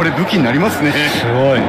これ武器になりますね。すごい。